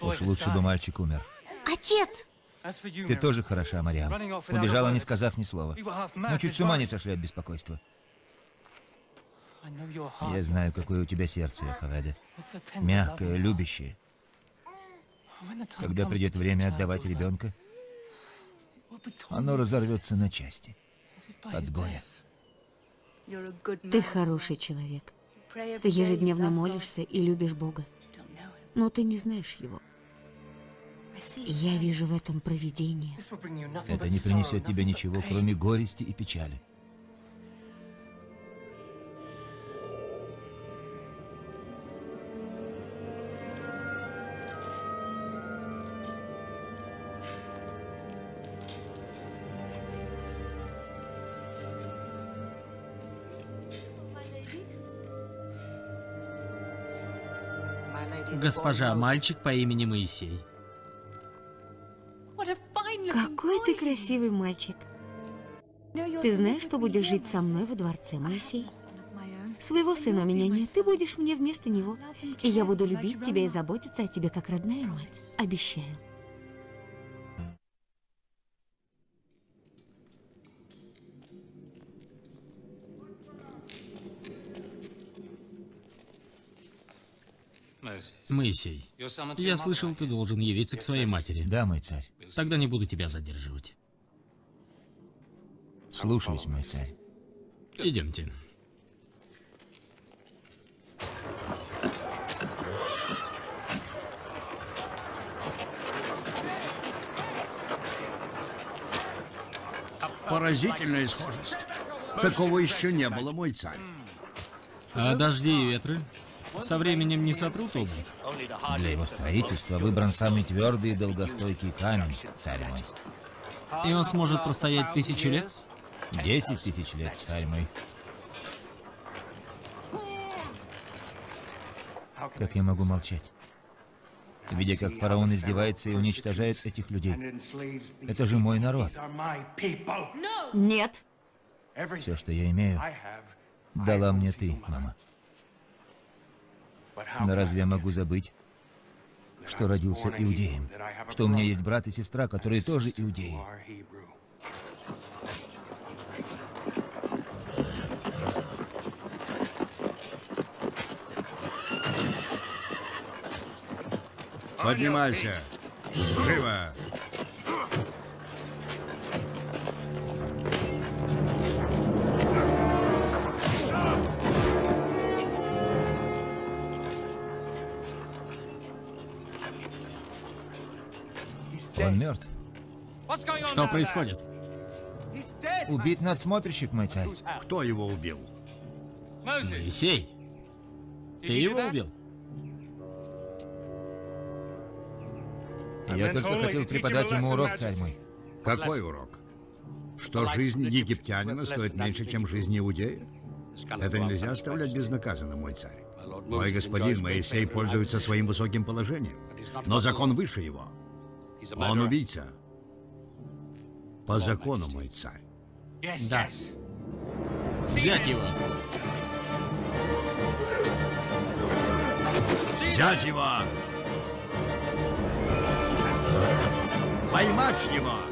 Уж лучше бы мальчик умер. Отец! Ты тоже хороша, Мариам. Убежала, не сказав ни слова. Мы чуть с ума не сошли от беспокойства. Я знаю, какое у тебя сердце, Хаведа. Мягкое, любящее. Когда придет время отдавать ребенка, оно разорвется на части от горя. Ты хороший человек. Ты ежедневно молишься и любишь Бога. Но ты не знаешь Его. Я вижу в этом провидение. Это не принесет тебе ничего, кроме горести и печали. Госпожа, мальчик по имени Моисей. Какой ты красивый мальчик. Ты знаешь, что будешь жить со мной во дворце, Моисей? Своего сына у меня нет, ты будешь мне вместо него. И я буду любить тебя и заботиться о тебе, как родная мать. Обещаю. Моисей, я слышал, ты должен явиться к своей матери. Да, мой царь. Тогда не буду тебя задерживать. Слушаюсь, мой царь. Идемте. Поразительная схожесть. Такого еще не было, мой царь. А дожди и ветры со временем не сотрут облик? Для его строительства выбран самый твердый и долгостойкий камень, царь мой. И он сможет простоять тысячи лет? Десять тысяч лет, царь мой. Как я могу молчать? Видя, как фараон издевается и уничтожает этих людей. Это же мой народ. Нет. Все, что я имею, дала мне ты, мама. Но разве я могу забыть, что родился иудеем? Что у меня есть брат и сестра, которые тоже иудеи? Поднимайся. Живо. Он мертв. Что происходит? Убит надсмотрщик, мой царь. Кто его убил? Моисей, ты его убил? Я только хотел преподать ему урок, царь мой. Какой урок? Что жизнь египтянина стоит меньше, чем жизнь иудея? Это нельзя оставлять безнаказанным, мой царь. Мой господин Моисей пользуется своим высоким положением, но закон выше его. Он убийца. По закону, мой царь. Да. Взять его. Взять его! Поймать его!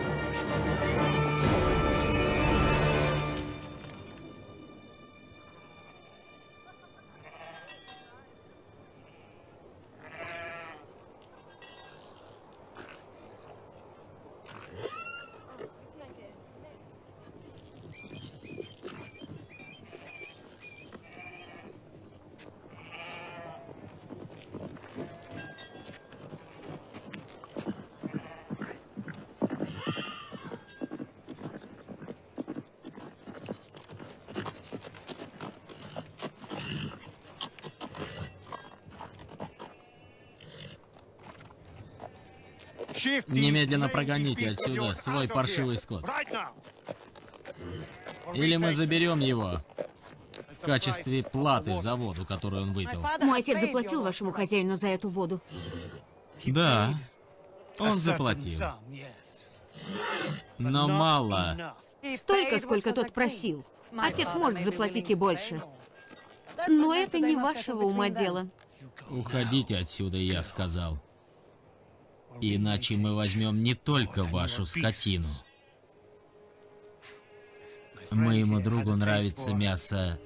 Немедленно прогоните отсюда свой паршивый скот. Или мы заберем его в качестве платы за воду, которую он выпил. Мой отец заплатил вашему хозяину за эту воду. Да, он заплатил. Но мало. Столько, сколько тот просил. Отец может заплатить и больше. Но это не вашего ума дело. Уходите отсюда, я сказал. Иначе мы возьмем не только вашу скотину. Моему другу нравится мясо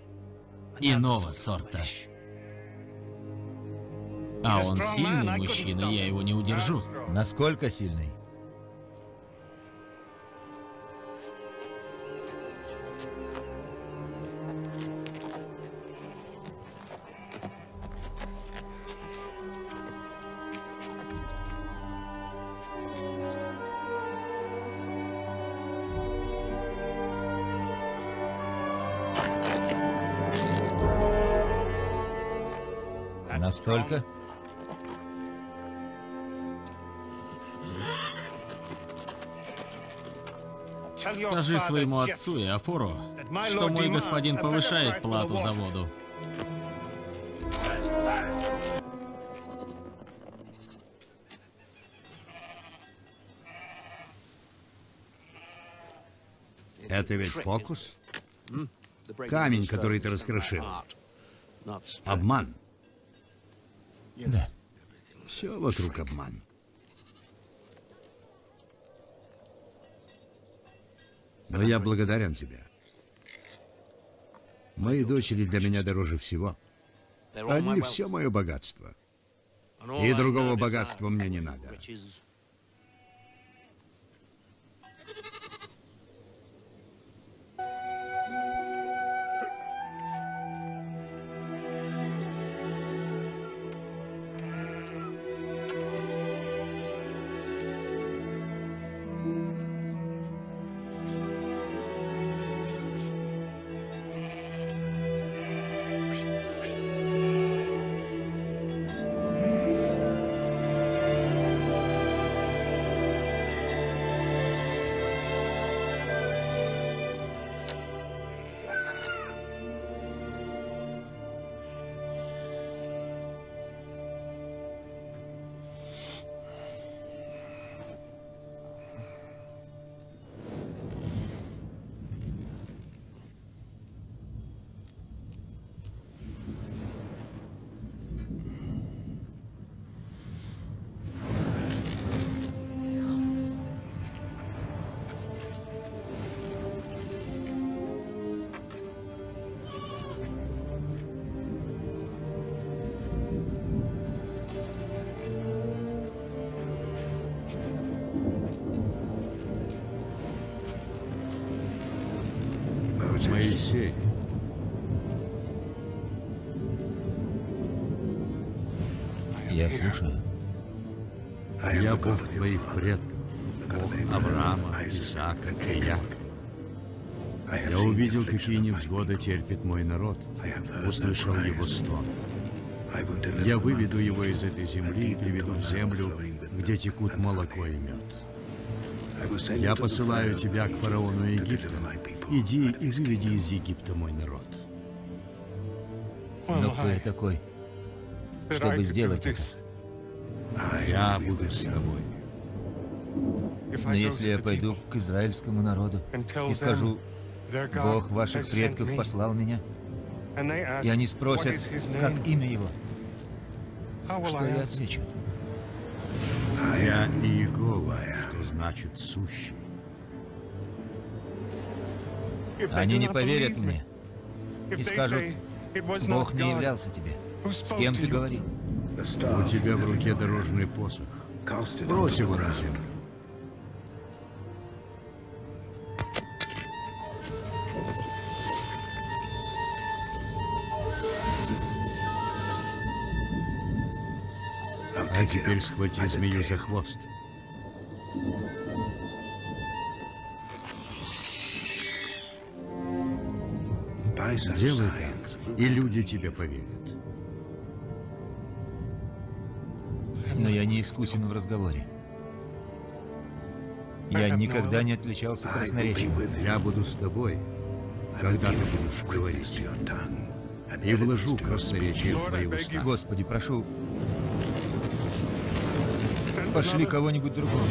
иного сорта. А он сильный мужчина, я его не удержу. Насколько сильный? Настолько? Скажи своему отцу и Афору, что мой господин повышает плату за воду. Это ведь фокус? Камень, который ты раскрошил. Обман. Да. Все вокруг обман. Но я благодарен тебе. Мои дочери для меня дороже всего. Они все мое богатство. И другого богатства мне не надо. Моисей. Я слушаю. Я Бог твоих предков, Бог Авраама, Исаака и Якова. Я увидел, какие невзгоды терпит мой народ, услышал его стон. Я выведу его из этой земли и приведу в землю, где текут молоко и мед. Я посылаю тебя к фараону Египта. Иди и выведи из Египта мой народ. Но кто я такой, чтобы сделать это? Я буду с тобой. Но если я пойду к израильскому народу и скажу, Бог ваших предков послал меня, и они спросят, как имя его, что я отвечу? Я Иегова, что значит сущий. Они не поверят мне и скажут, Бог не являлся тебе. С кем ты говорил? У тебя в руке дорожный посох. Брось его на землю. А теперь схвати змею за хвост. Делай так, и люди тебе поверят. Но я не искусен в разговоре. Я никогда не отличался красноречием. Я буду с тобой, когда ты будешь говорить. И вложу красноречие в твои уста. Господи, прошу, пошли кого-нибудь другого.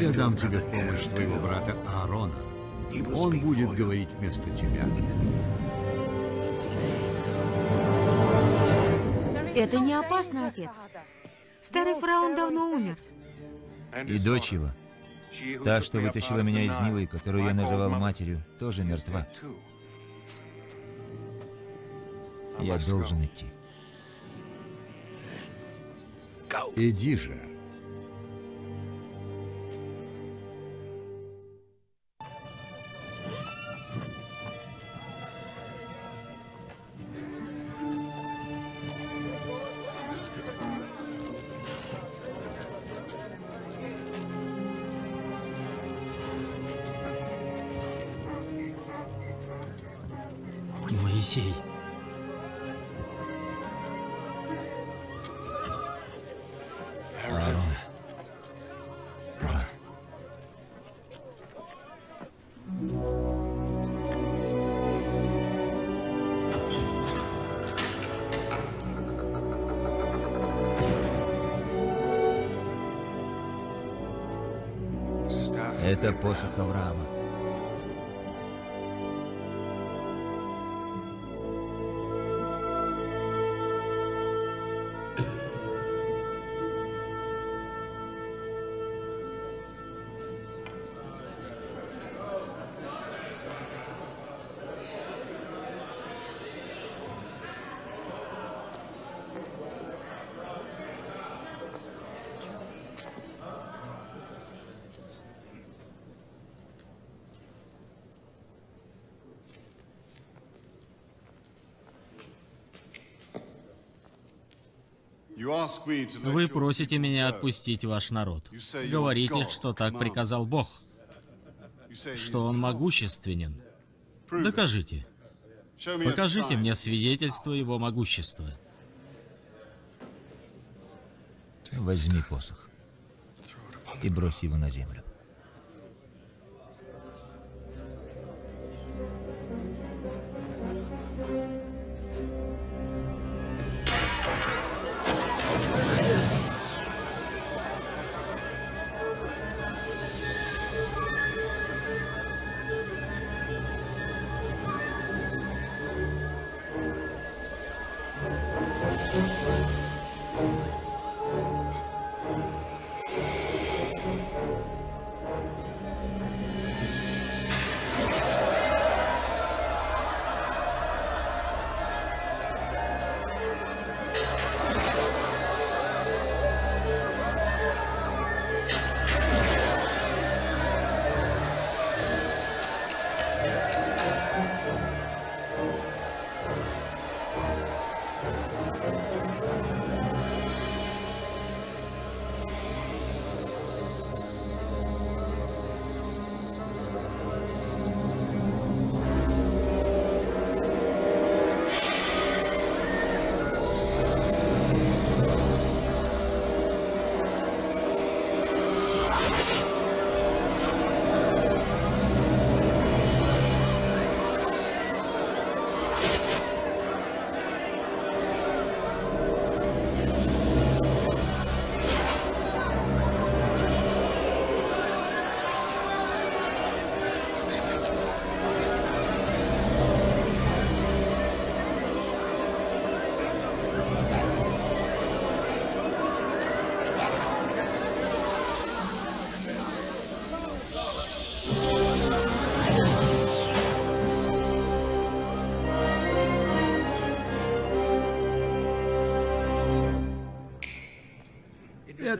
Я дам тебе в помощь твоего брата Аарона. Он будет говорить вместо тебя. Это не опасно, отец. Старый фараон давно умер. И дочь его, та, что вытащила меня из Нилы, которую я называл матерью, тоже мертва. Я должен идти. Иди же. Это посох Авраама. Вы просите меня отпустить ваш народ. Говорите, что так приказал Бог, что Он могущественен. Докажите. Покажите мне свидетельство Его могущества. Возьми посох и брось его на землю.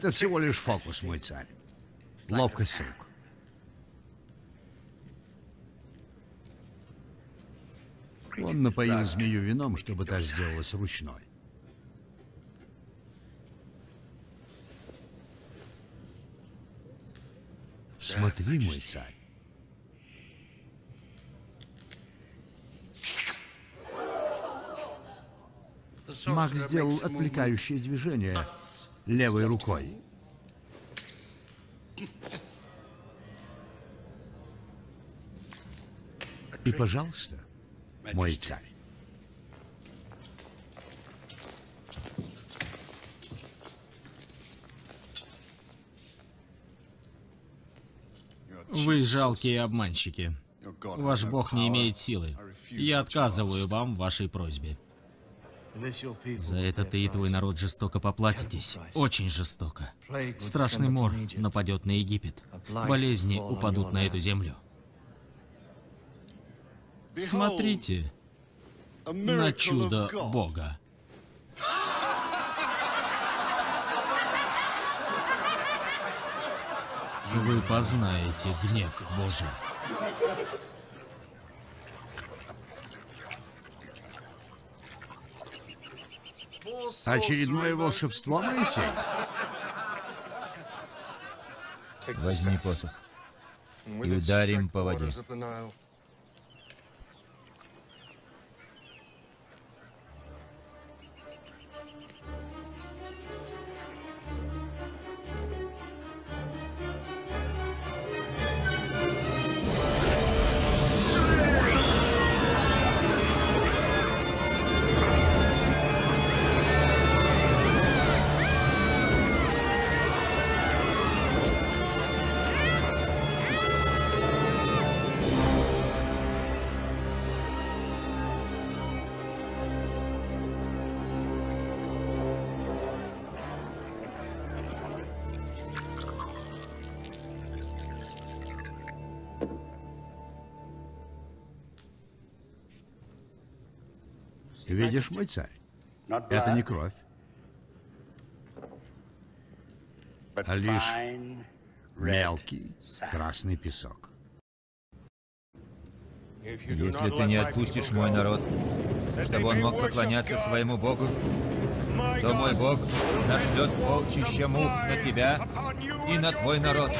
Это всего лишь фокус, мой царь. Ловкость рук. Он напоил змею вином, чтобы та сделалась ручной. Смотри, мой царь. Маг сделал отвлекающее движение левой рукой. И, пожалуйста, мой царь. Вы жалкие обманщики. Ваш бог не имеет силы. Я отказываю вам в вашей просьбе. За это ты и твой народ жестоко поплатитесь. Очень жестоко. Страшный мор нападет на Египет. Болезни упадут на эту землю. Смотрите на чудо Бога. Вы познаете гнев Божий. Очередное волшебство, Моисей? Возьми посох и ударим по воде. Видишь, мой царь? Это не кровь, а лишь мелкий красный песок. Если ты не отпустишь мой народ, чтобы он мог поклоняться своему Богу, то мой Бог нашлет полчища мух на тебя и на твой народ.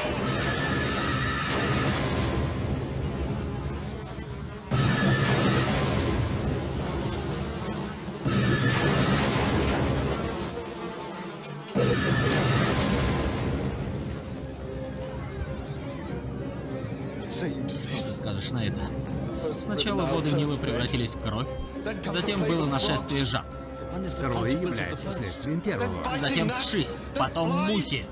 Сначала воды Нила превратились в кровь, затем было нашествие жаб, Второе является следствием первого. затем вши, потом мухи.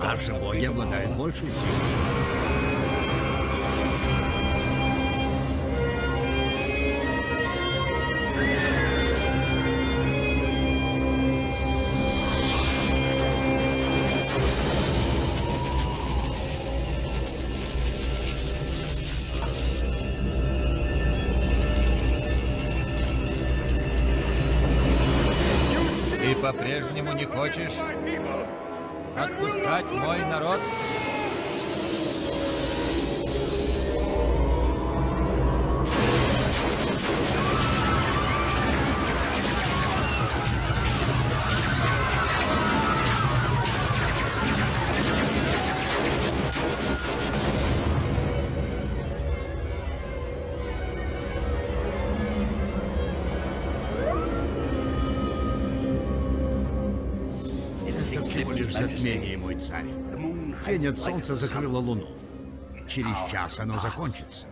Наши боги обладают большей силой. хочешь Затмение, мой царь. Тень от солнца закрыла луну. Через час оно закончится.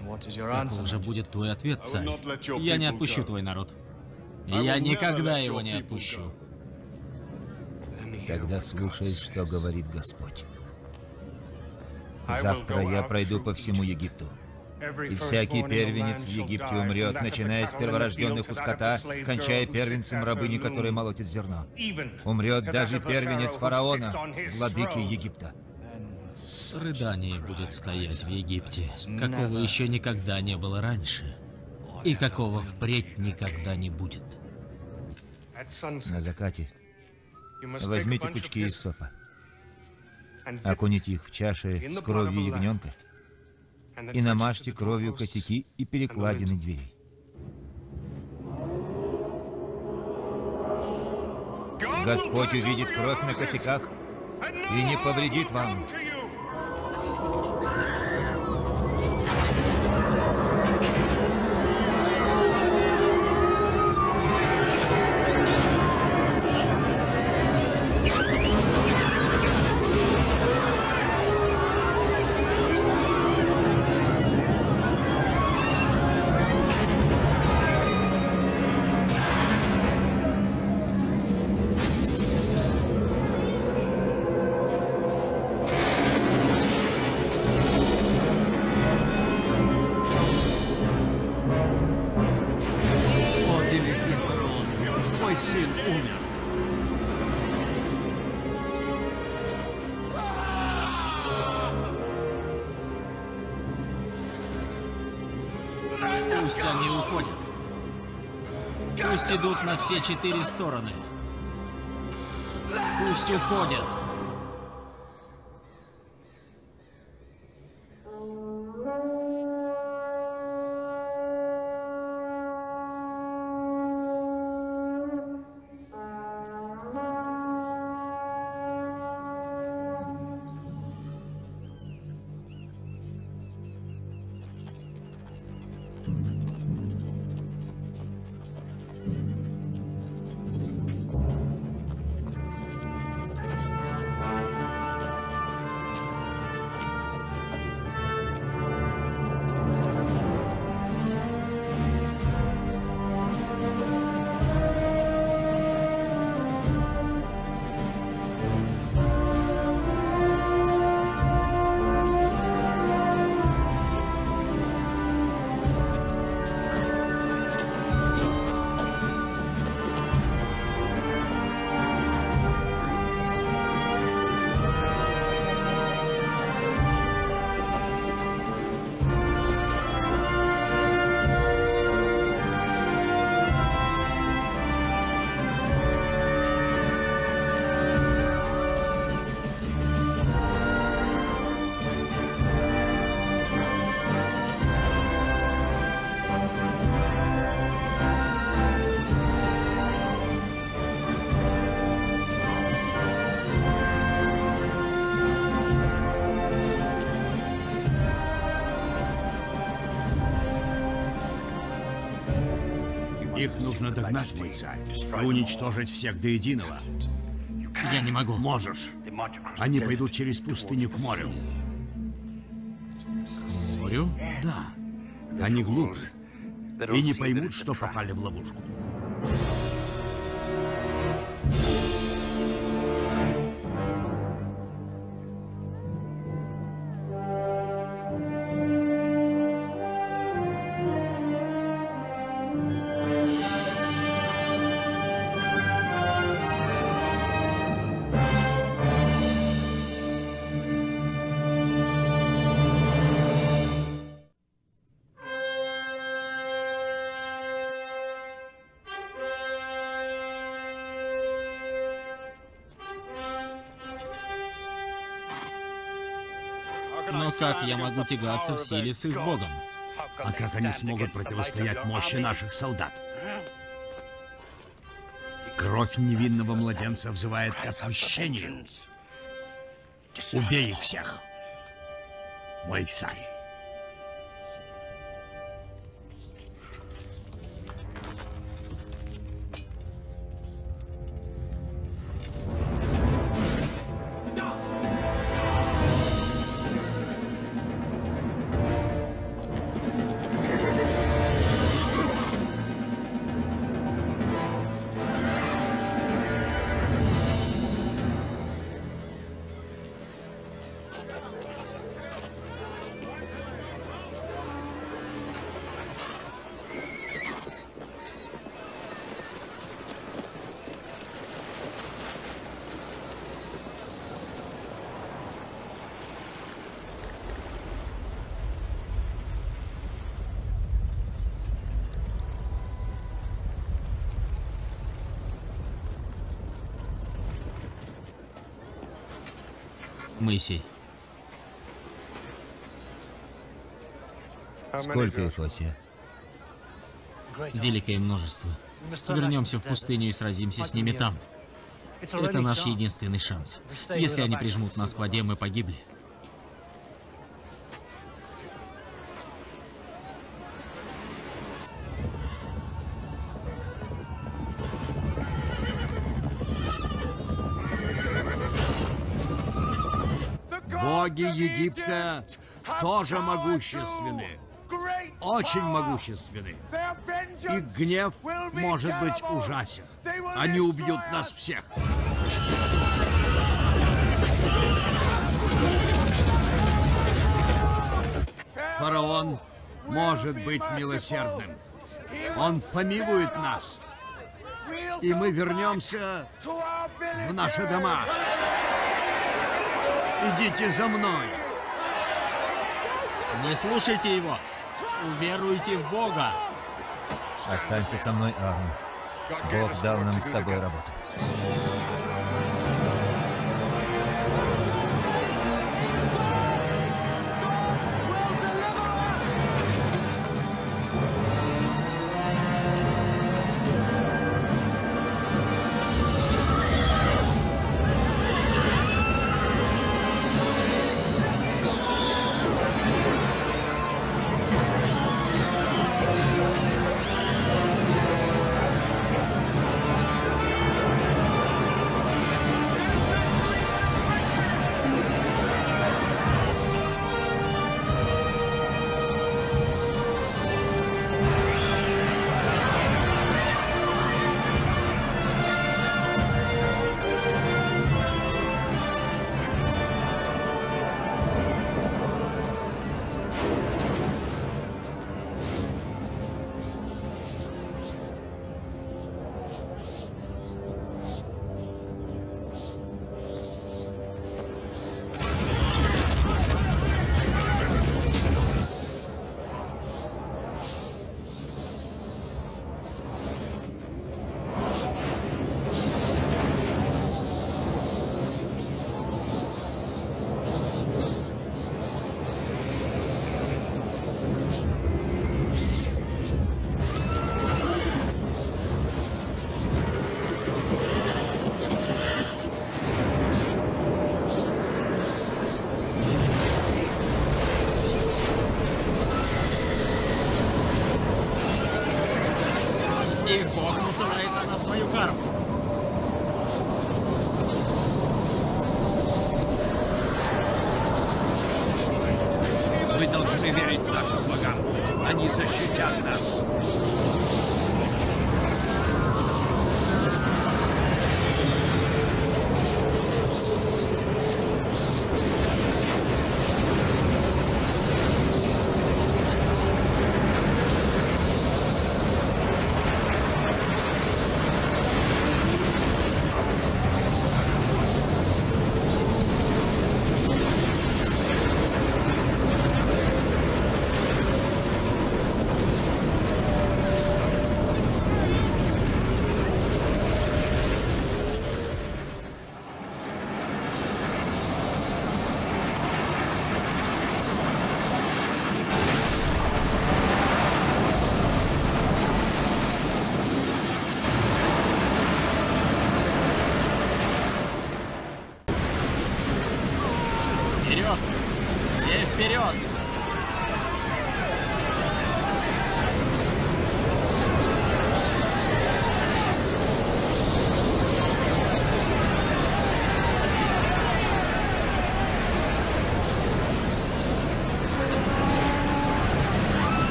Каков же будет твой ответ, царь? Я не отпущу твой народ. Я никогда его не отпущу. Тогда слушай, что говорит Господь. Завтра я пройду по всему Египту. И всякий первенец в Египте умрет, начиная с перворожденных у скота, кончая первенцем рабыни, которая молотит зерно. Умрет даже первенец фараона, владыки Египта. Рыдание будет стоять в Египте, какого еще никогда не было раньше, и какого впредь никогда не будет. На закате возьмите пучки из сопа, окуните их в чаши с кровью ягненка и намажьте кровью косяки и перекладины дверей. Господь увидит кровь на косяках и не повредит вам. Идут на все четыре стороны. Пусть уходят. Нужно догнать, мой царь, и уничтожить всех до единого. Я не могу. Можешь. Они пойдут через пустыню к морю. Морю? Да. Они глупы и не поймут, что попали в ловушку. Я могу тягаться в силе с их богом? А как они смогут противостоять мощи наших солдат? Кровь невинного младенца взывает к отмщению. Убей их всех, мой царь. Моисей. Сколько их, Осия? Великое множество. Вернемся в пустыню и сразимся с ними там. Это наш единственный шанс. Если они прижмут нас к воде, мы погибли. Египта тоже могущественны. Очень могущественны. Их гнев может быть ужасен. Они убьют нас всех. Фараон может быть милосердным. Он помилует нас. и мы вернемся в наши дома. Идите за мной. Не слушайте его. Уверуйте в Бога. Останься со мной, Аарон. Бог дал нам с тобой работу.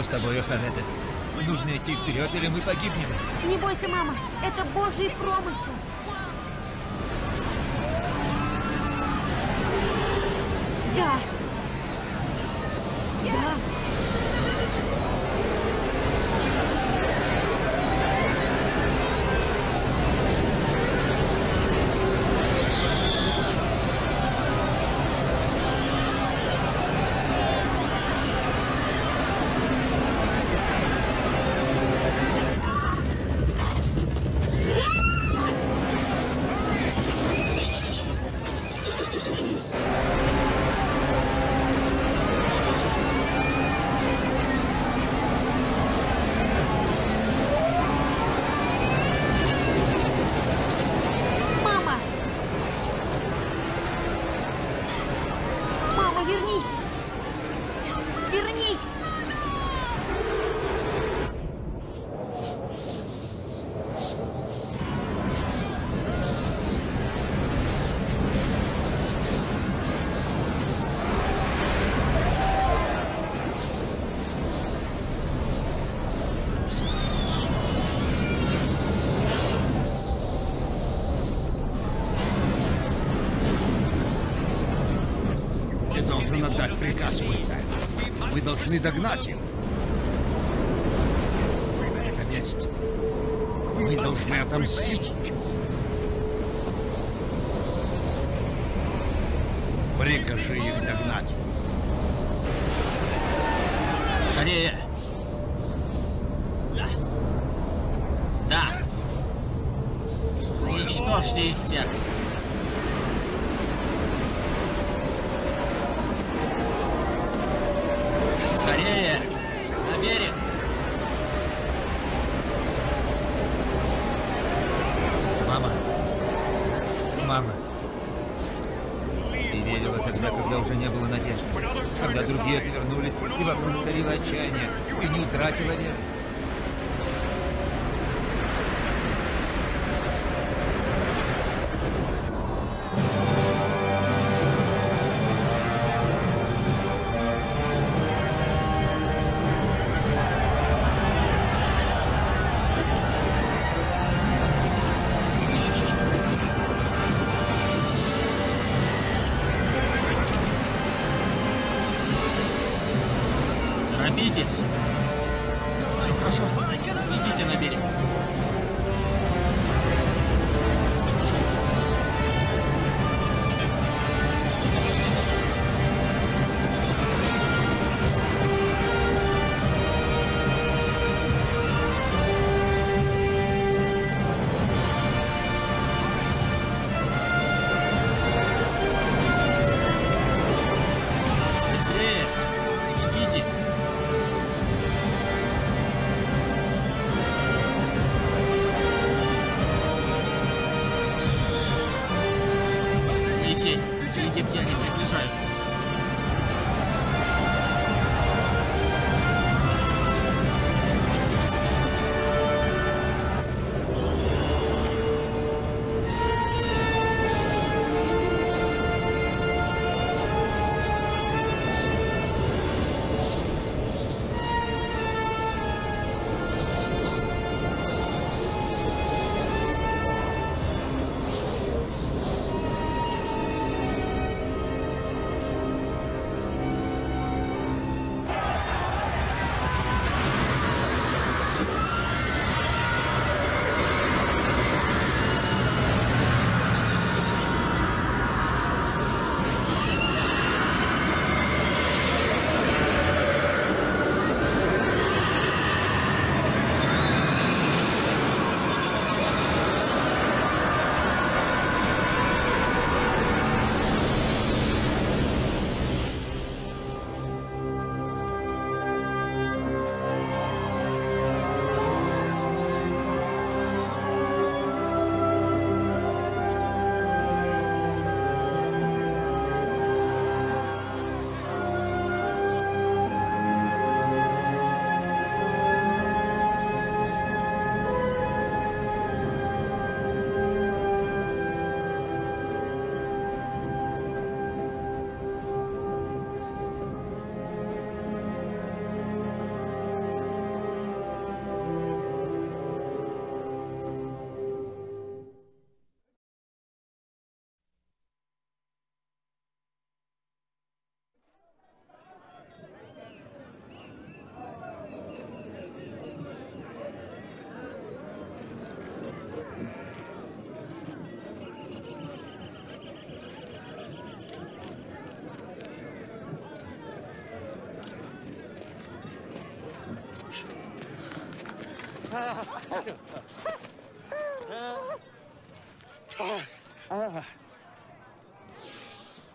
С тобой, Йоханнеде? Нужно идти вперед, или мы погибнем. Не бойся, мама! Это божий промысел! Должны догнать их. Это месть. Мы должны отомстить. Прикажи их догнать. Скорее! Да! Уничтожьте их всех!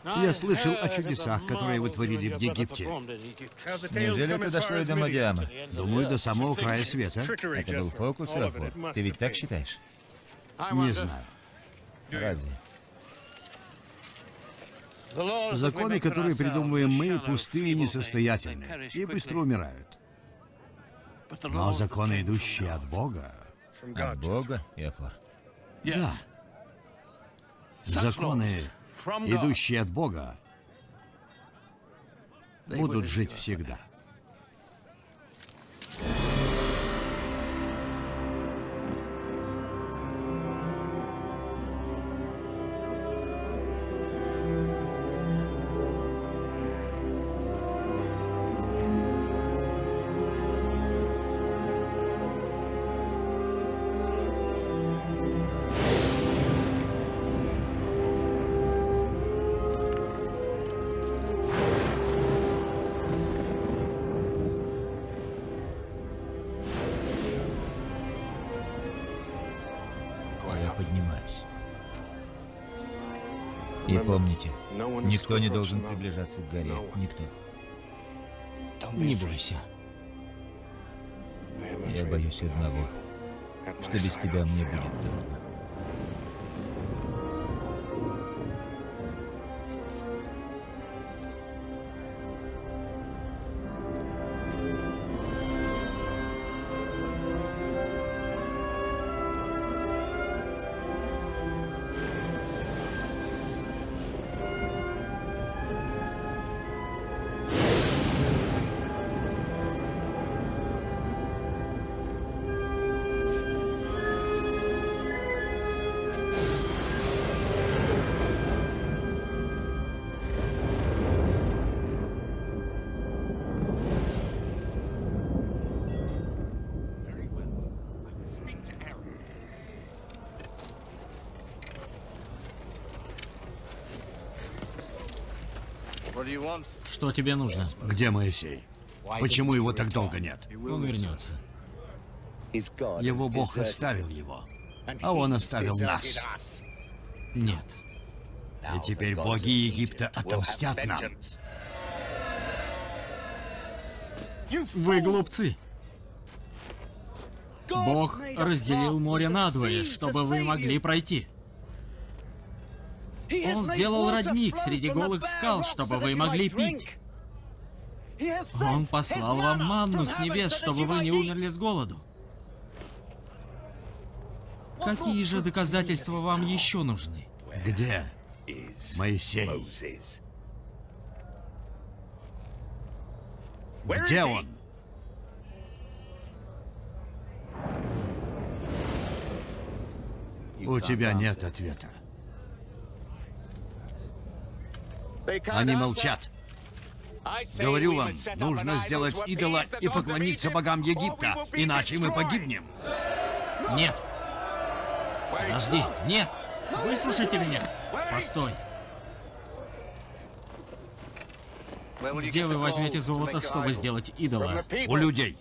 Я слышал о чудесах, которые вы творили в Египте. Неужели это дошло до Мадиама? Думаю, до самого края света. Это был фокус, Эфор? Ты ведь так считаешь? Не знаю. Разве? Законы, которые придумываем мы, пустые и несостоятельны, и быстро умирают. Но законы, идущие от Бога, От Бога, Эфор? да. Законы, идущие от Бога, будут жить всегда. Никто не должен приближаться к горе. Никто. Не бойся. Я боюсь одного, что без тебя мне будет трудно. Что тебе нужно? Где Моисей? Почему его так долго нет? Он вернется. Его Бог оставил его, а он оставил нас. Нет. И теперь боги Египта отомстят нам. Вы глупцы. Бог разделил море надвое, чтобы вы могли пройти. Он сделал родник среди голых скал, чтобы вы могли пить. Он послал вам манну с небес, чтобы вы не умерли с голоду. Какие же доказательства вам еще нужны? Где Моисей? Где он? У тебя нет ответа. Они молчат. Говорю вам, нужно сделать идола и поклониться богам Египта, иначе мы погибнем. Нет. Подожди, нет. Выслушайте меня. Постой. Где вы возьмете золото, чтобы сделать идола? У людей.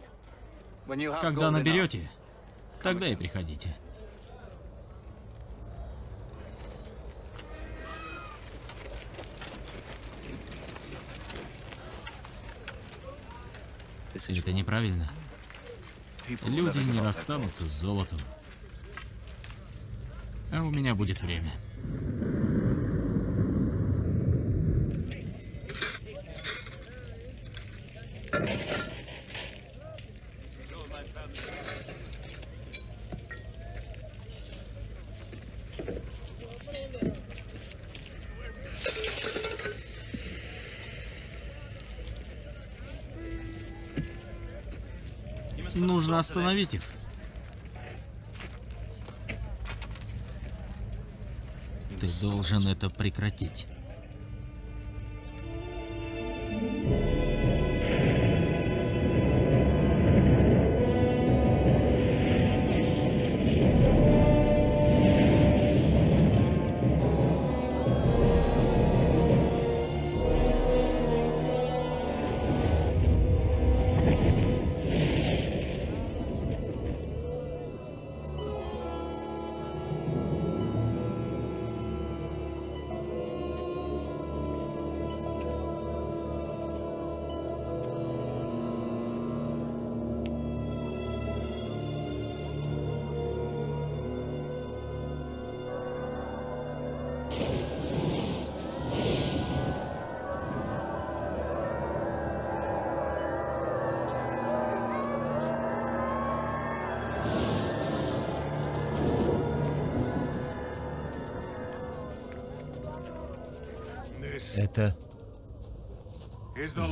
Когда наберете, тогда и приходите. Это неправильно. Люди не расстанутся с золотом. А у меня будет время. Нужно остановить их. Ты должен это прекратить.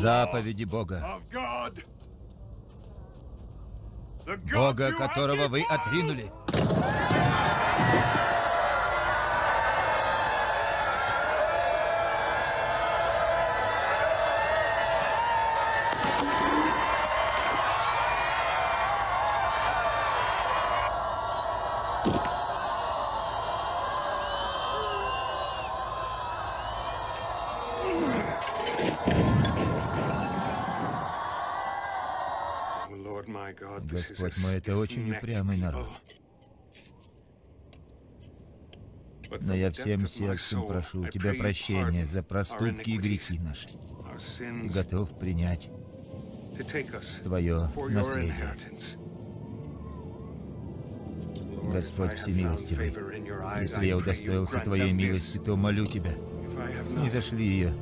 Заповеди Бога. Бога, которого вы отринули. Господь мой, это очень упрямый народ. Но я всем сердцем прошу у Тебя прощения за проступки и грехи наши. И готов принять Твое наследие. Господь Всемилостивый, если я удостоился Твоей милости, то молю Тебя, снизошли ее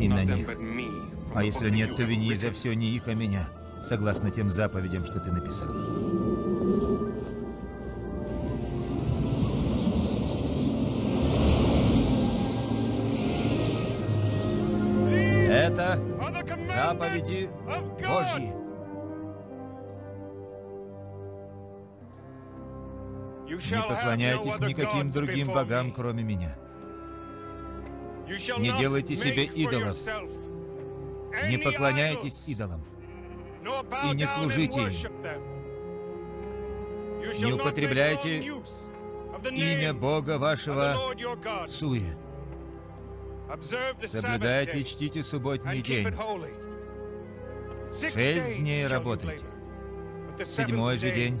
и на них. А если нет, то вини за все не их, а меня, согласно тем заповедям, что Ты написал. Это заповеди Божьи. Не поклоняйтесь никаким другим богам, кроме меня. Не делайте себе идолов. Не поклоняйтесь идолам. И не служите им. Не употребляйте имя Бога вашего Суе. Соблюдайте и чтите субботний день. Шесть дней работайте. Седьмой же день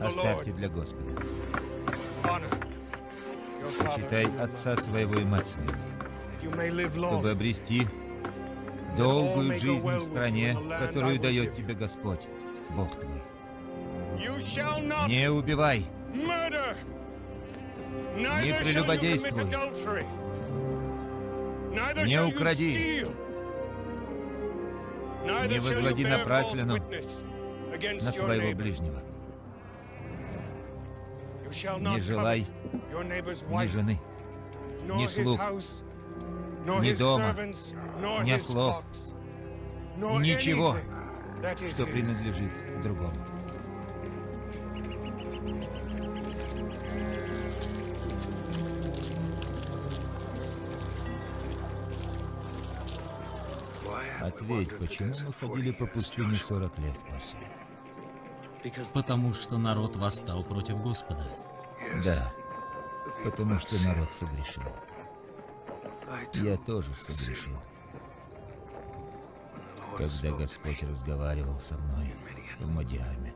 оставьте для Господа. Читай отца своего и мать свою, чтобы обрести долгую жизнь в стране, которую дает тебе Господь, Бог твой. Не убивай, не прелюбодействуй, не укради, не возводи напраслину на своего ближнего. Не желай ни жены, ни слуг, ни дома, ни слов, ничего, что принадлежит другому. Ответь, почему мы ходили по пустыне 40 лет после? Потому что народ восстал против Господа. Да, потому что народ согрешил. Я тоже согрешил. Когда Господь разговаривал со мной в Мадиаме,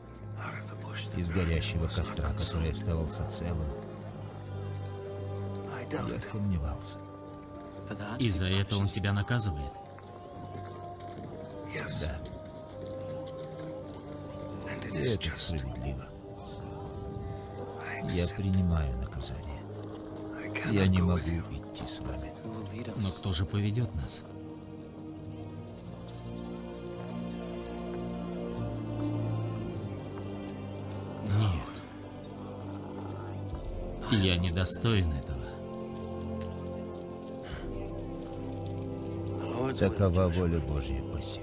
из горящего костра, который оставался целым, я сомневался. И за это он тебя наказывает? Да. И это справедливо. Я принимаю наказание. Я не могу идти с вами. Но кто же поведет нас? Нет. Я недостоин этого. Такова воля Божья, Оси.